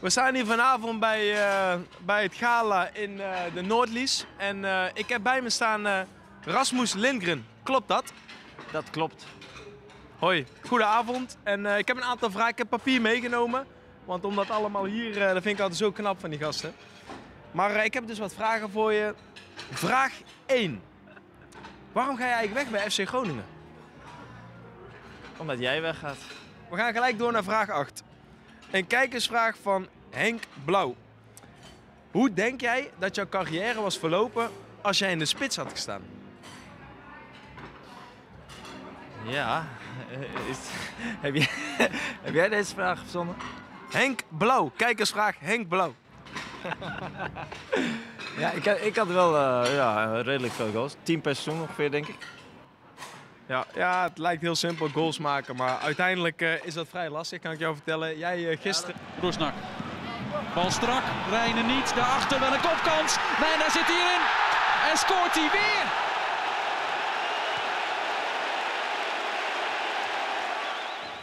We staan hier vanavond bij, eh, bij het gala in eh, de Noordlies. En eh, ik heb bij me staan Rasmus Lindgren. Klopt dat? Dat klopt. Hoi, goedenavond. En ik heb een aantal vragen. Ik heb papier meegenomen. Want om dat allemaal hier, dat vind ik altijd zo knap van die gasten. Maar ik heb dus wat vragen voor je. Vraag 1. Waarom ga je eigenlijk weg bij FC Groningen? Omdat jij weggaat. We gaan gelijk door naar vraag 8. Een kijkersvraag van Henk Blauw. Hoe denk jij dat jouw carrière was verlopen als jij in de spits had gestaan? Ja. eh, Is, heb, jij, heb jij deze vraag verzonnen? Henk Blauw, kijkersvraag Henk Blauw. Ja, ik, had- ik had wel eh, ja, redelijk veel goals. 10 per seizoen ongeveer, denk ik. Ja, ja, het lijkt heel simpel goals maken, maar uiteindelijk eh, is dat vrij lastig, kan ik jou vertellen. Jij eh, gisteren... Roesnak. Bal strak, Rijnen niet. Daarachter wel een kopkans. Nee, daar zit hij in. En scoort hij weer.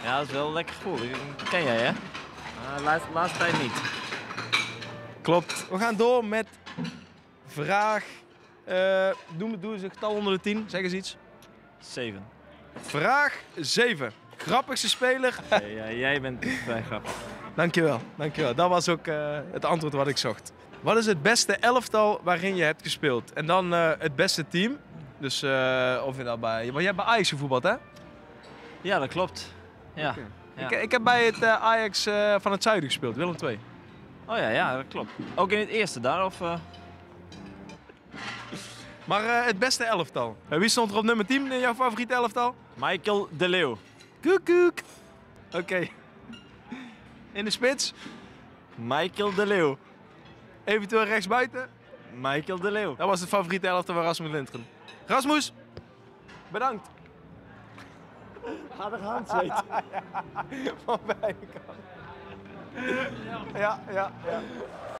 Ja, dat is wel een lekker gevoel. Ken jij, hè? Uh, laatste, laatste tijd niet. Klopt. We gaan door met vraag... eh doe, doe eens een getal onder de 10, zeg eens iets. 7. Vraag 7. Grappigste speler ja, jij bent vrij grappig. Dankjewel, dankjewel. Dat was ook eh, het antwoord wat ik zocht. Wat is het beste elftal waarin je hebt gespeeld? En dan eh, het beste team. Dus eh, of je dat bij... Want jij hebt bij Ajax gevoetbald, hè? Ja, dat klopt. Ja. Ja. Ik, ik heb bij het Ajax van het Zuiden gespeeld, Willem II. Oh ja, ja, dat klopt. Ook in het eerste daar, of... Maar eh, het beste elftal. Eh, wie stond er op nummer 10 in jouw favoriete elftal? Michael de Leeuw. Koek, koek. Oké. In de spits, Michael de Leeuw. eventueel rechtsbuiten. Michael de Leeuw. Dat was het favoriete elftal van Rasmus Lindgren. Rasmus, bedankt. Ga de hand zweet. Van beide kanten. Ja, ja, ja.